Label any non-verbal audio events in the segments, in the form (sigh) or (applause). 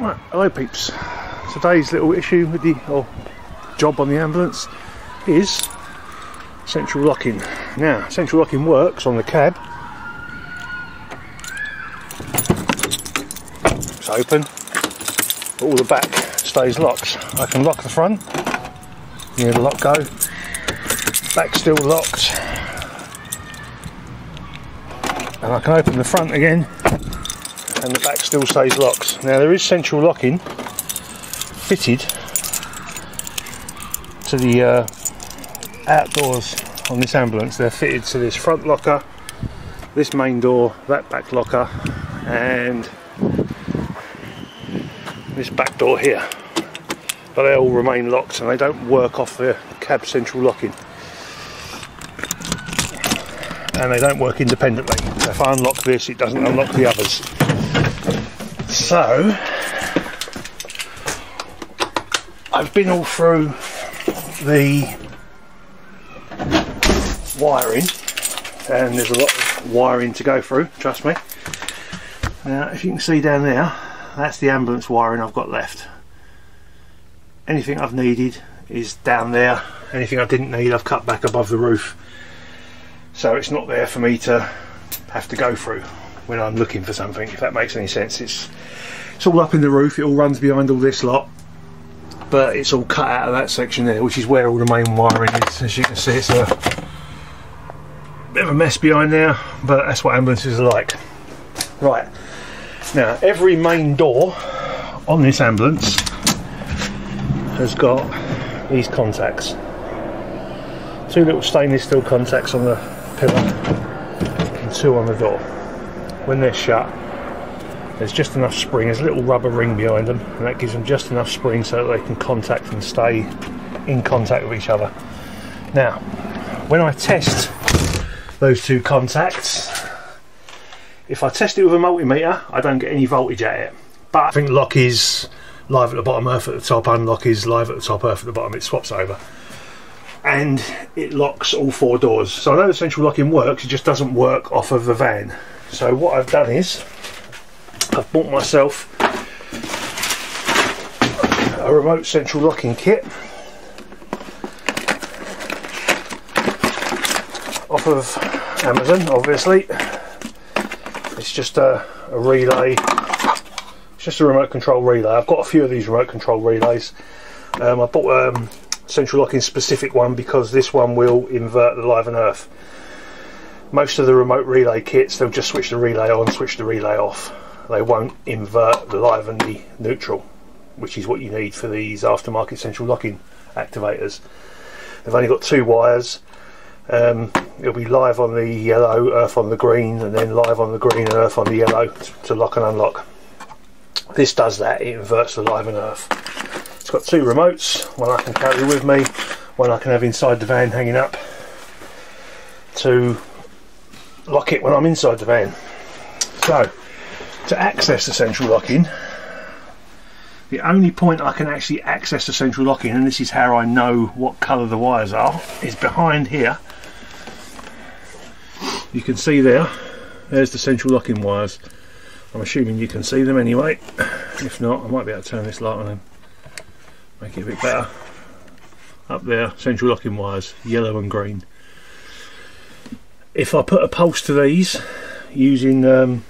Right, hello peeps. Today's little issue with the or job on the ambulance is central locking. Now, central locking works on the cab. It's open. All the back stays locked. I can lock the front. Near the lock go. Back still locked. And I can open the front again and the back still stays locked. Now there is central locking fitted to the uh, outdoors on this ambulance. They're fitted to this front locker, this main door, that back locker, and this back door here. But they all remain locked and they don't work off the cab central locking. And they don't work independently. If I unlock this, it doesn't unlock the others. So, I've been all through the wiring, and there's a lot of wiring to go through, trust me. Now, if you can see down there, that's the ambulance wiring I've got left. Anything I've needed is down there. Anything I didn't need, I've cut back above the roof. So it's not there for me to have to go through when I'm looking for something, if that makes any sense. It's it's all up in the roof, it all runs behind all this lot, but it's all cut out of that section there, which is where all the main wiring is. As you can see, it's a bit of a mess behind there, but that's what ambulances are like. Right, now every main door on this ambulance has got these contacts. Two little stainless steel contacts on the pillar and two on the door when they're shut there's just enough spring there's a little rubber ring behind them and that gives them just enough spring so that they can contact and stay in contact with each other. Now when I test those two contacts if I test it with a multimeter I don't get any voltage at it. But I think lock is live at the bottom earth at the top unlock is live at the top earth at the bottom. It swaps over. And it locks all four doors. So I know the central locking works it just doesn't work off of the van so what I've done is I've bought myself a remote central locking kit off of Amazon obviously. It's just a, a relay. It's just a remote control relay. I've got a few of these remote control relays. Um, I bought a um, central locking specific one because this one will invert the live and earth most of the remote relay kits they'll just switch the relay on switch the relay off. They won't invert the live and the neutral which is what you need for these aftermarket central locking activators. They've only got two wires. Um, it'll be live on the yellow earth on the green and then live on the green and earth on the yellow to lock and unlock. This does that. It inverts the live and earth. It's got two remotes one I can carry with me one I can have inside the van hanging up to lock it when I'm inside the van. So, to access the central locking, the only point I can actually access the central locking, and this is how I know what colour the wires are, is behind here. You can see there, there's the central locking wires. I'm assuming you can see them anyway. If not, I might be able to turn this light on and make it a bit better. Up there, central locking wires, yellow and green if I put a pulse to these using um,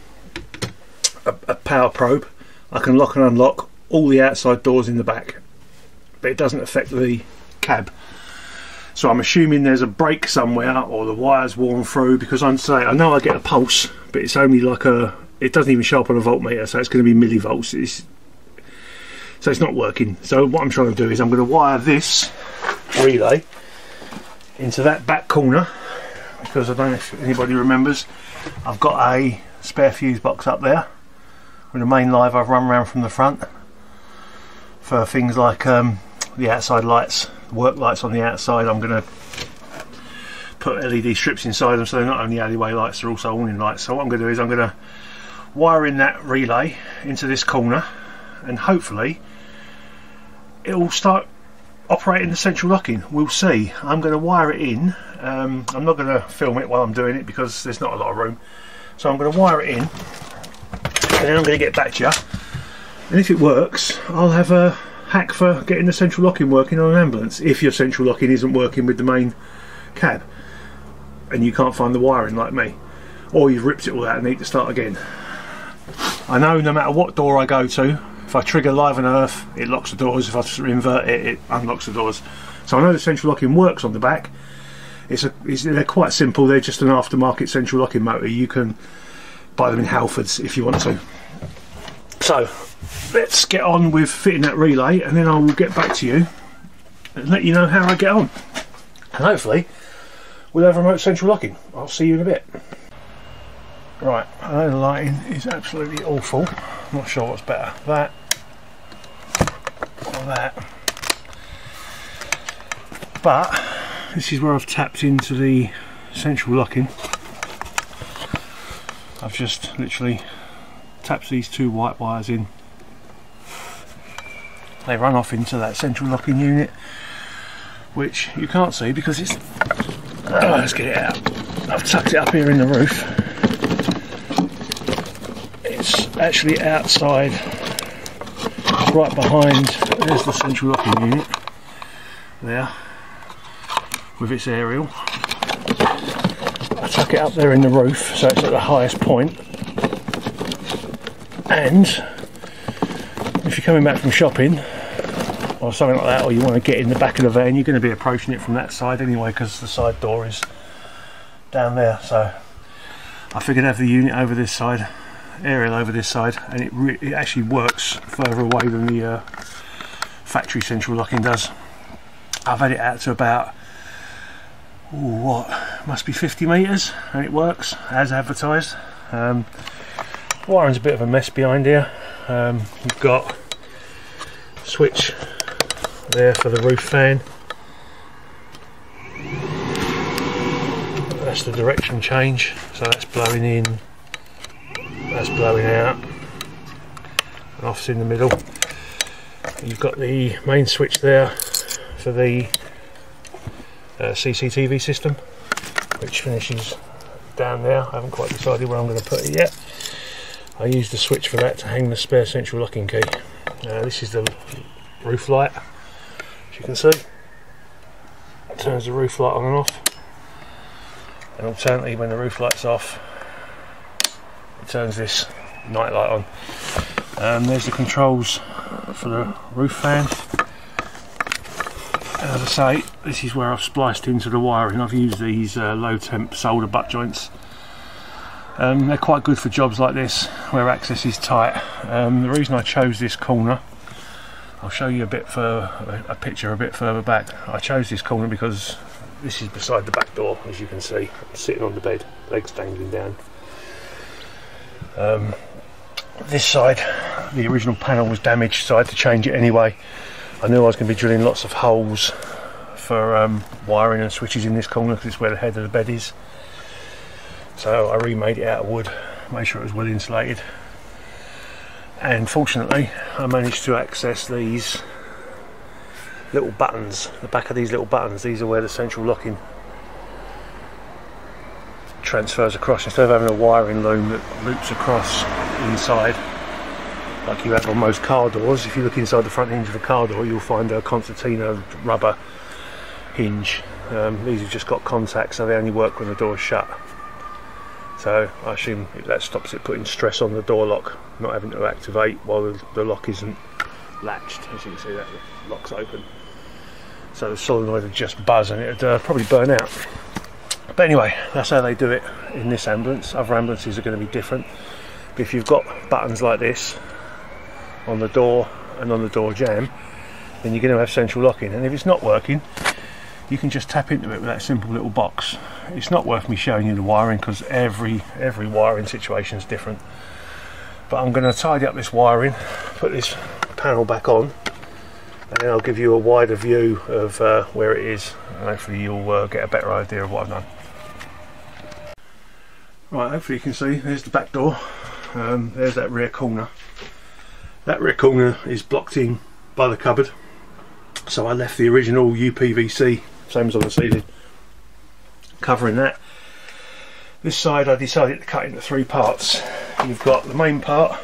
a, a, power probe I can lock and unlock all the outside doors in the back. But it doesn't affect the cab. So I'm assuming there's a break somewhere or the wire's worn through because I'm saying I know I get a pulse but it's only like a it doesn't even show up on a voltmeter so it's going to be millivolts. It's, so it's not working. So what I'm trying to do is I'm going to wire this relay into that back corner because I don't know if anybody remembers I've got a spare fuse box up there. With the main live I've run around from the front for things like um, the outside lights work lights on the outside. I'm going to put LED strips inside them so they're not only alleyway lights they're also warning lights. So what I'm going to do is I'm going to wire in that relay into this corner and hopefully it will start operating the central locking. We'll see. I'm going to wire it in um, I'm not going to film it while I'm doing it because there's not a lot of room. So I'm going to wire it in and then I'm going to get back to you and if it works I'll have a hack for getting the central locking working on an ambulance if your central locking isn't working with the main cab and you can't find the wiring like me or you've ripped it all out and need to start again. I know no matter what door I go to if I trigger live on earth it locks the doors. If I invert it it unlocks the doors. So I know the central locking works on the back it's a it's, they're quite simple. They're just an aftermarket central locking motor. You can buy them in Halfords if you want to. So let's get on with fitting that relay and then I will get back to you and let you know how I get on. and hopefully we'll have remote central locking. I'll see you in a bit. Right I know the lighting is absolutely awful. I'm not sure what's better that or that. But this is where I've tapped into the central locking. I've just literally tapped these two white wires in. They run off into that central locking unit which you can't see because it's oh, (coughs) let's get it out. I've tucked it up here in the roof. It's actually outside right behind there's the central locking unit. There with its aerial. I tuck it up there in the roof so it's at the highest point. and if you're coming back from shopping or something like that or you want to get in the back of the van you're going to be approaching it from that side anyway because the side door is down there. So I figured have the unit over this side aerial over this side and it, it actually works further away than the uh, factory central locking does. I've had it out to about ooh, what? Must be 50 meters and it works as advertised. Um, wiring's a bit of a mess behind here. Um, you've got switch there for the roof fan. That's the direction change so that's blowing in that's blowing out and off's in the middle. You've got the main switch there for the uh, CCTV system which finishes down there. I haven't quite decided where I'm going to put it yet. I used the switch for that to hang the spare central locking key. Uh, this is the roof light as you can see. It turns the roof light on and off. And alternately when the roof light's off it turns this night light on. Um, there's the controls for the roof fan as I say this is where I've spliced into the wiring. I've used these uh, low temp solder butt joints. Um, they're quite good for jobs like this where access is tight. Um, the reason I chose this corner I'll show you a bit for a picture a bit further back. I chose this corner because this is beside the back door as you can see. I'm sitting on the bed legs dangling down. Um, this side the original panel was damaged so I had to change it anyway I knew I was going to be drilling lots of holes for um, wiring and switches in this corner because it's where the head of the bed is. So I remade it out of wood made sure it was well insulated. And fortunately I managed to access these little buttons the back of these little buttons. These are where the central locking transfers across. Instead of having a wiring loom that loops across inside like you have on most car doors. If you look inside the front hinge of a car door you'll find a concertina rubber hinge. Um, these have just got contacts so they only work when the door is shut. So I assume that stops it putting stress on the door lock not having to activate while the, lock isn't latched as you can see that the lock's open. So the solenoid would just buzz and it would uh, probably burn out. But anyway that's how they do it in this ambulance. Other ambulances are going to be different. But if you've got buttons like this on the door and on the door jamb then you're going to have central locking. And if it's not working you can just tap into it with that simple little box. It's not worth me showing you the wiring because every every wiring situation is different. But I'm going to tidy up this wiring put this panel back on and then I'll give you a wider view of uh, where it is and hopefully you'll uh, get a better idea of what I've done. Right hopefully you can see there's the back door. Um, there's that rear corner that rear corner is blocked in by the cupboard. So I left the original UPVC same as on the ceiling covering that. This side I decided to cut into three parts. You've got the main part.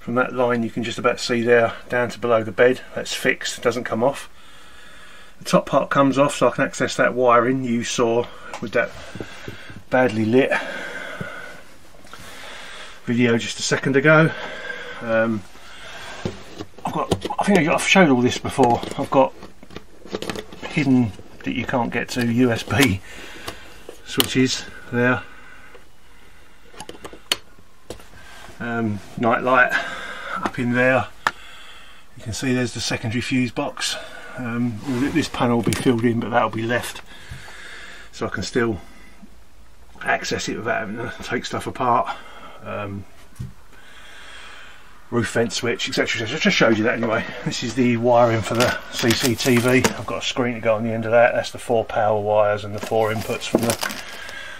From that line you can just about see there down to below the bed. That's fixed doesn't come off. The top part comes off so I can access that wiring you saw with that badly lit video just a second ago um, I've got I think I've showed all this before. I've got hidden that you can't get to USB switches there. Um, night light up in there. You can see there's the secondary fuse box. Um, this panel will be filled in but that'll be left. So I can still access it without having to take stuff apart. Um, roof vent switch etc I just showed you that anyway. This is the wiring for the CCTV I've got a screen to go on the end of that. That's the four power wires and the four inputs from the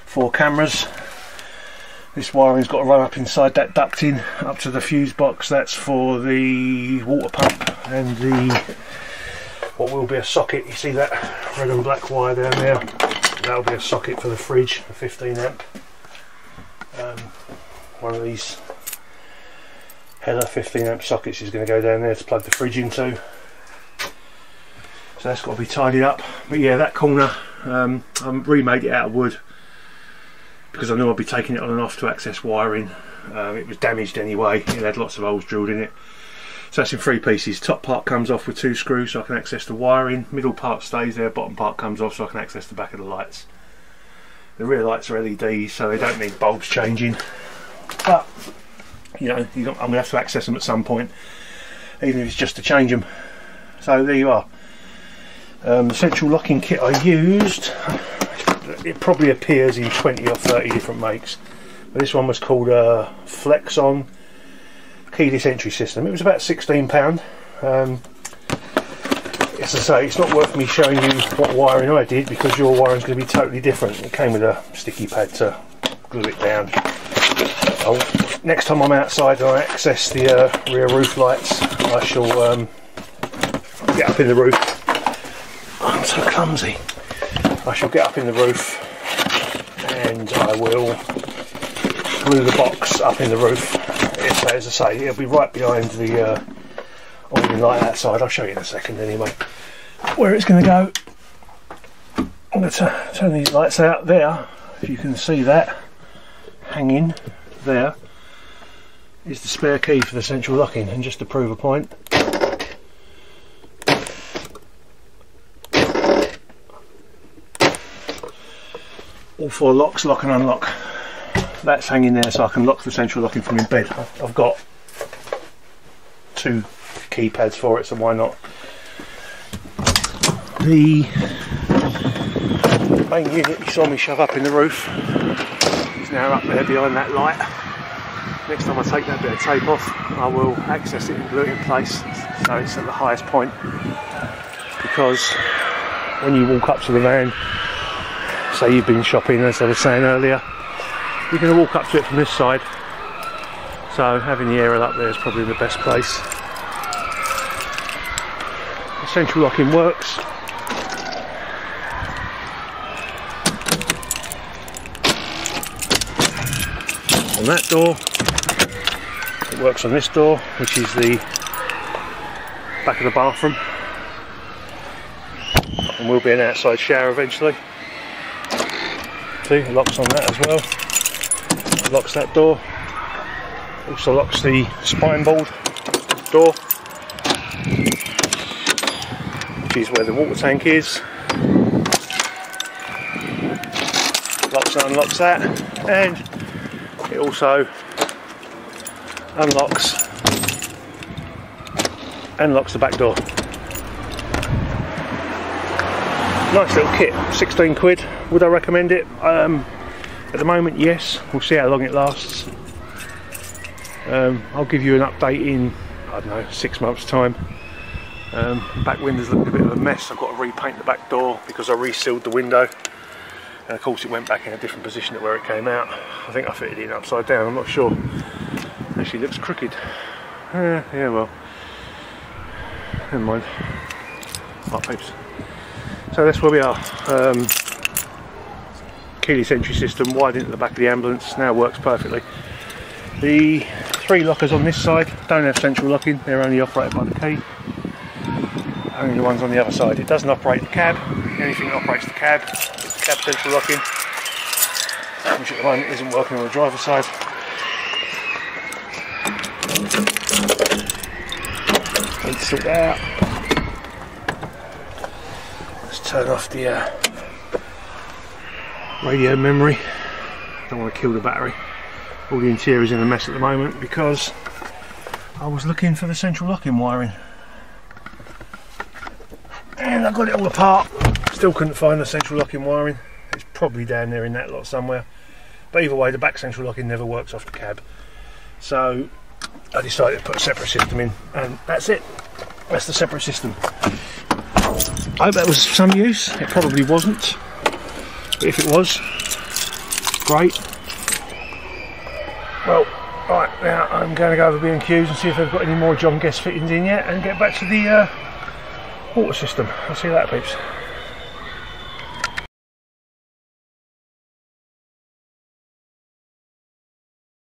four cameras. This wiring's got to run up inside that ducting up to the fuse box. That's for the water pump and the what will be a socket. You see that red and black wire down there? That'll be a socket for the fridge a 15 amp. Um, one of these Hella 15 amp sockets is going to go down there to plug the fridge into so that's got to be tidied up but yeah that corner um, I remade it out of wood because I knew I'd be taking it on and off to access wiring. Um, it was damaged anyway, it had lots of holes drilled in it. So that's in three pieces. Top part comes off with two screws so I can access the wiring. Middle part stays there, bottom part comes off so I can access the back of the lights. The rear lights are LEDs so they don't need bulbs changing. But, you know, I'm going to have to access them at some point, even if it's just to change them. So there you are. Um, the central locking kit I used it probably appears in 20 or 30 different makes but this one was called a Flexon keyless entry system it was about 16 pound um, as I say it's not worth me showing you what wiring I did because your wiring is going to be totally different it came with a sticky pad to glue it down I'll, next time I'm outside and I access the uh, rear roof lights I shall um, get up in the roof I'm so clumsy I shall get up in the roof and I will glue the box up in the roof. as I say, it'll be right behind the uh, awning light outside. I'll show you in a second anyway. Where it's going to go. I'm going to turn these lights out there. If you can see that hanging there is the spare key for the central locking and just to prove a point all four locks lock and unlock. That's hanging there so I can lock the central locking from in bed. I've got two keypads for it so why not? The main unit you saw me shove up in the roof now up there behind that light. Next time I take that bit of tape off I will access it and glue it in place so it's at the highest point. Because when you walk up to the van say you've been shopping as I was saying earlier you're going to walk up to it from this side. So having the aerial up there is probably the best place. Central locking works on that door it works on this door which is the back of the bathroom and will be an outside shower eventually See, it locks on that as well. It locks that door. Also locks the spine board door, which is where the water tank is. Locks and unlocks that, and it also unlocks and locks the back door. Nice little kit, 16 quid. Would I recommend it? Um, at the moment, yes. We'll see how long it lasts. Um, I'll give you an update in, I don't know, six months' time. Um, back window's looking a bit of a mess. I've got to repaint the back door because I resealed the window. And of course it went back in a different position to where it came out. I think I fitted it upside down, I'm not sure. Actually looks crooked. Uh, yeah, well, never mind. Art papers. So that's where we are. Um, keyless entry system wired into the back of the ambulance now works perfectly. The three lockers on this side, don't have central locking, they're only operated by the key. Only the ones on the other side. It doesn't operate the cab, anything that operates the cab the cab central locking, which at the moment isn't working on the driver's side. Need to sort that out. Let's turn off the uh, radio memory. Don't want to kill the battery. All the interior is in a mess at the moment because I was looking for the central locking wiring. And I got it all apart. Still couldn't find the central locking wiring. It's probably down there in that lot somewhere. But either way, the back central locking never works off the cab. So I decided to put a separate system in, and that's it. That's the separate system. I hope that was some use. It probably wasn't. But if it was, great. Well, right now I'm going to go over B&Q's and see if they've got any more John Guest fittings in yet and get back to the uh, water system. I'll see you later peeps.